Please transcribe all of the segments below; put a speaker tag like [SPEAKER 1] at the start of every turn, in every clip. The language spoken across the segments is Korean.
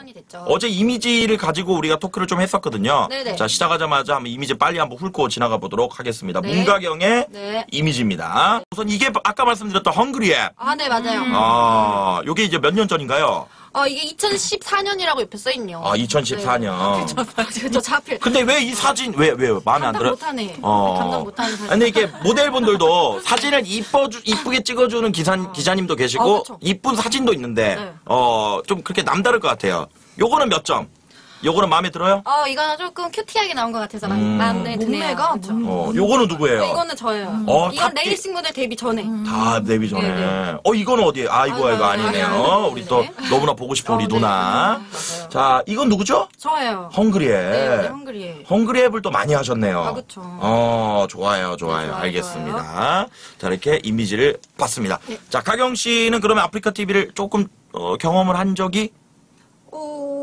[SPEAKER 1] 1년이 됐죠.
[SPEAKER 2] 어제 이미지를 가지고 우리가 토크를 좀 했었거든요.
[SPEAKER 1] 네네.
[SPEAKER 2] 자, 시작하자마자 한번 이미지 빨리 한번 훑고 지나가 보도록 하겠습니다.
[SPEAKER 1] 네.
[SPEAKER 2] 문가경의
[SPEAKER 1] 네.
[SPEAKER 2] 이미지입니다. 우선 이게 아까 말씀드렸던 헝그리 앱.
[SPEAKER 1] 아, 네, 맞아요.
[SPEAKER 2] 아, 요게 이제 몇 년 전인가요?
[SPEAKER 1] 어, 이게 2014년이라고 옆에 써있네요.
[SPEAKER 2] 아, 2014년.
[SPEAKER 1] 그쵸, 저 하필.
[SPEAKER 2] 근데 왜 이 사진, 왜, 왜, 마음에 안
[SPEAKER 1] 감당
[SPEAKER 2] 들어요?
[SPEAKER 1] 못하네.
[SPEAKER 2] 어.
[SPEAKER 1] 감당 못하는 사람.
[SPEAKER 2] 근데 이게 모델분들도 사진을 이뻐주, 이쁘게 찍어주는 기사, 기자님도
[SPEAKER 1] 아,
[SPEAKER 2] 계시고,
[SPEAKER 1] 그쵸.
[SPEAKER 2] 이쁜 사진도 있는데,
[SPEAKER 1] 네.
[SPEAKER 2] 어, 좀 그렇게 남다를 것 같아요. 요거는 몇 점? 요거는 마음에 들어요?
[SPEAKER 1] 어, 이거는 조금 큐티하게 나온 것 같아서 마-
[SPEAKER 2] 음.
[SPEAKER 1] 마음에 드네요.
[SPEAKER 3] 몸매가
[SPEAKER 1] 그쵸.
[SPEAKER 2] 어, 요거는 누구예요?
[SPEAKER 1] 이거는 저예요.
[SPEAKER 2] 어,
[SPEAKER 1] 이건
[SPEAKER 2] 탑기-
[SPEAKER 1] 내일 친구들 데뷔 전에.
[SPEAKER 2] 다 데뷔 전에.
[SPEAKER 1] 네, 네.
[SPEAKER 2] 어, 이거는 어디에? 아, 이거,
[SPEAKER 1] 아,
[SPEAKER 2] 이거
[SPEAKER 1] 아,
[SPEAKER 2] 아니네요.
[SPEAKER 1] 아,
[SPEAKER 2] 우리 또
[SPEAKER 1] 네.
[SPEAKER 2] 너무나 보고 싶은 우리
[SPEAKER 1] 어, 네.
[SPEAKER 2] 누나. 자, 이건 누구죠?
[SPEAKER 1] 저예요.
[SPEAKER 2] 헝그리 앱.
[SPEAKER 1] 네, 우리 헝그리에.
[SPEAKER 2] 헝그리 앱을 또 많이 하셨네요.
[SPEAKER 1] 아, 그쵸.
[SPEAKER 2] 어, 좋아요, 좋아요.
[SPEAKER 1] 네, 좋아요,
[SPEAKER 2] 알겠습니다. 자, 이렇게 이미지를 봤습니다.
[SPEAKER 1] 네.
[SPEAKER 2] 자, 가경 씨는 그러면 아프리카 TV를 조금 어, 경험을 한 적이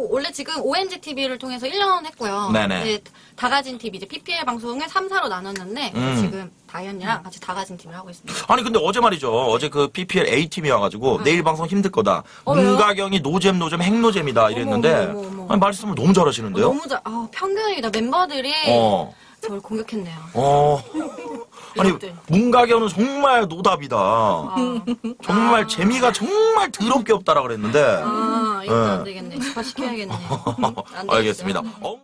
[SPEAKER 1] 오, 원래 지금 ONG TV를 통해서 1년 했고요.
[SPEAKER 2] 네네.
[SPEAKER 1] 이제 다가진 TV, 이제 PPL 방송을 3, 4로 나눴는데,
[SPEAKER 2] 음.
[SPEAKER 1] 지금 다현이랑 같이 다가진 TV를 하고 있습니다.
[SPEAKER 2] 아니 근데 어제 말이죠. 어제 그 PPL A 팀이 와가지고 내일 방송 힘들 거다.
[SPEAKER 1] 어, 왜요?
[SPEAKER 2] 문가경이 노잼 노잼 핵노잼이다 이랬는데
[SPEAKER 1] 어머, 어머, 어머.
[SPEAKER 2] 아니, 말씀을 너무 잘하시는데요.
[SPEAKER 1] 너무 잘, 아, 편견이다. 멤버들이
[SPEAKER 2] 어.
[SPEAKER 1] 저를 공격했네요.
[SPEAKER 2] 어. 아니
[SPEAKER 1] 이것들.
[SPEAKER 2] 문가경은 정말 노답이다.
[SPEAKER 1] 아,
[SPEAKER 2] 정말 재미가 정말 더럽게 없다라 그랬는데.
[SPEAKER 1] 아 이거
[SPEAKER 2] 네.
[SPEAKER 1] 안 되겠네. 스파 시켜야겠네. 안 되겠어요.
[SPEAKER 2] 알겠습니다. 어,